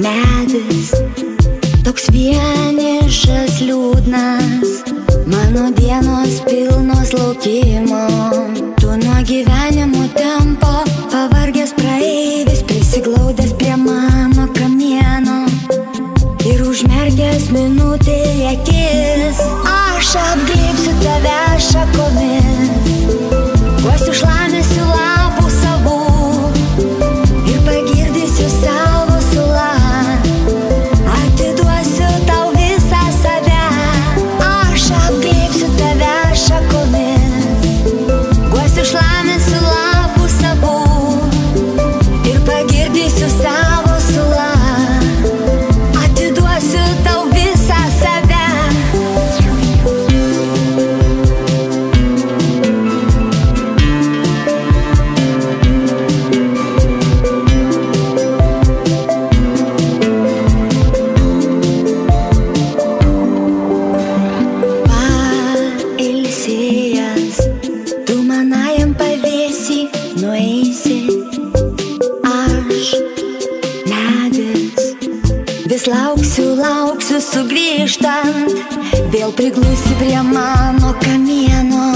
medis, toks vienišas liūdnas, mano dienos pilnos laukimo. desmenude aquí. Vis lauksiu, lauksiu sugrįžtant, vėl priglusi prie mano kamieno.